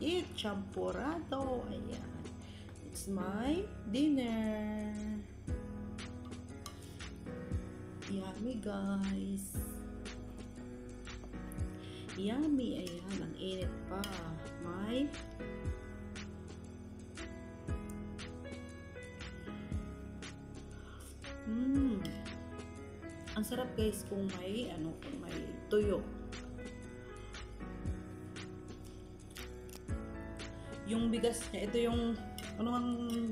eat champurado. Ayan. It's my dinner. Yummy, guys. Yummy. Ayan, ang init pa. May Mmm. Ang sarap guys kung may ano, kung may tuyo. Yung bigas niya, ito yung ano ang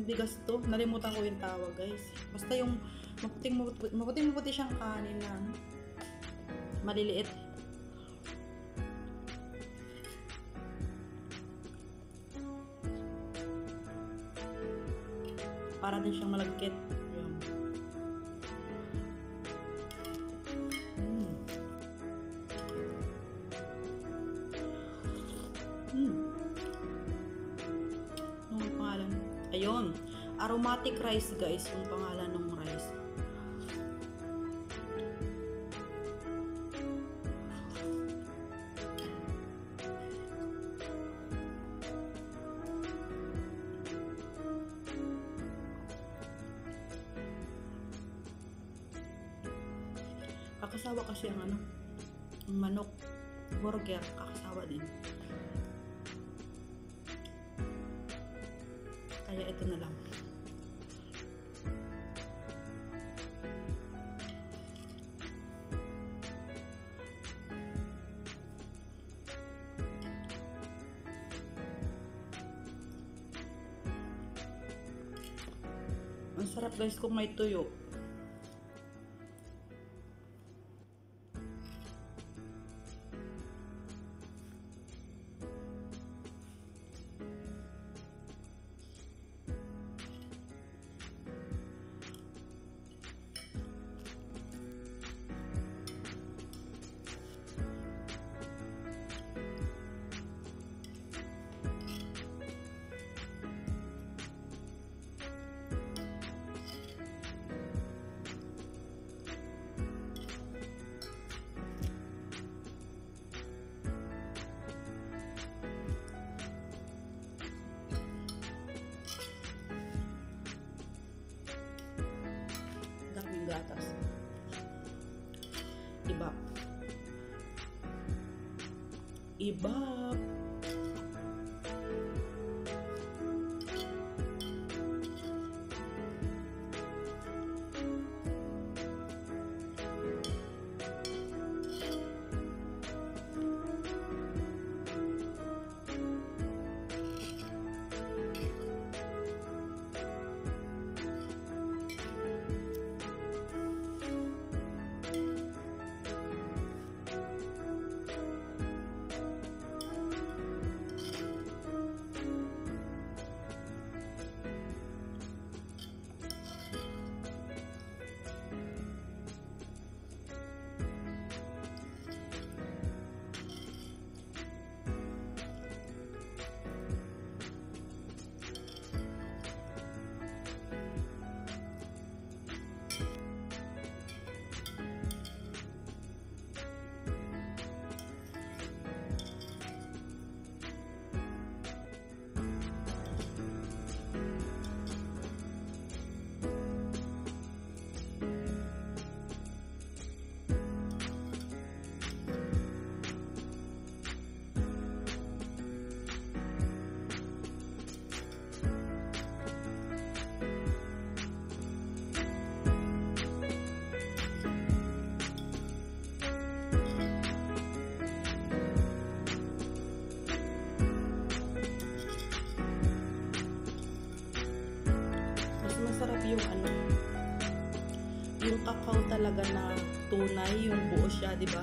bigas to? Nalimutan ko yung tawag guys. Basta yung maputing maputi, maputing maputi siyang kanin na ano, maliliit. Para din siyang malagkit. Mm. Mm. Ayun. Aromatic rice guys, yung pangalan ng rice. Kakasawa kasi ang ano, manok, burger, kakasawa din. Kaya ito na lang. Ang sarap guys kung may tuyo. Ibap. Yung kakao talaga na tunay, yung buo siya, di ba?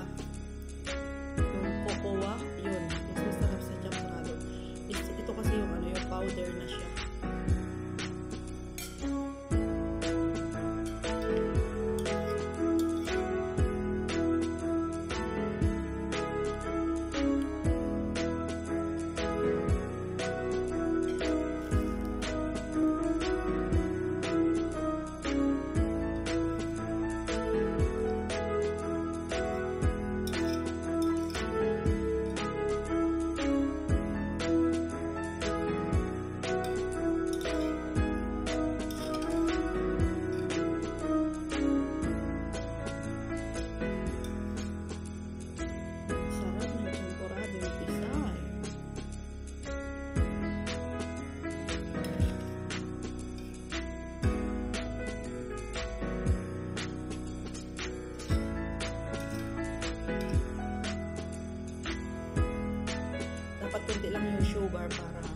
Konti lang yung sugar para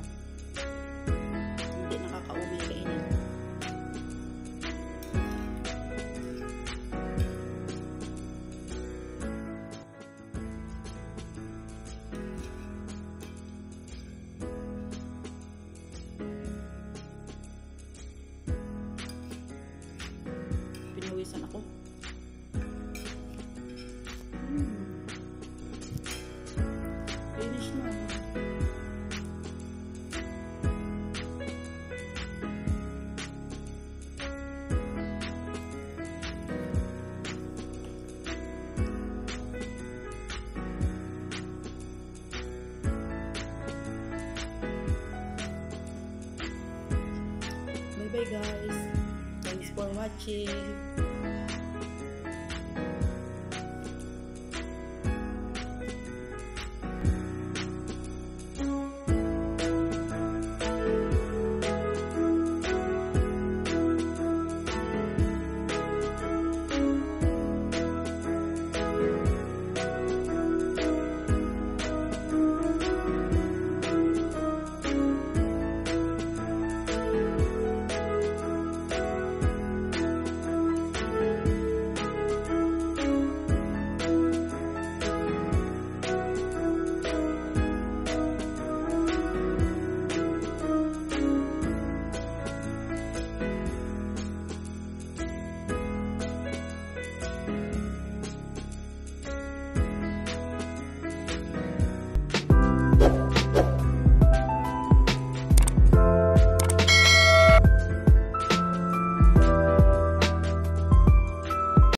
Bye bye guys. Thanks for watching.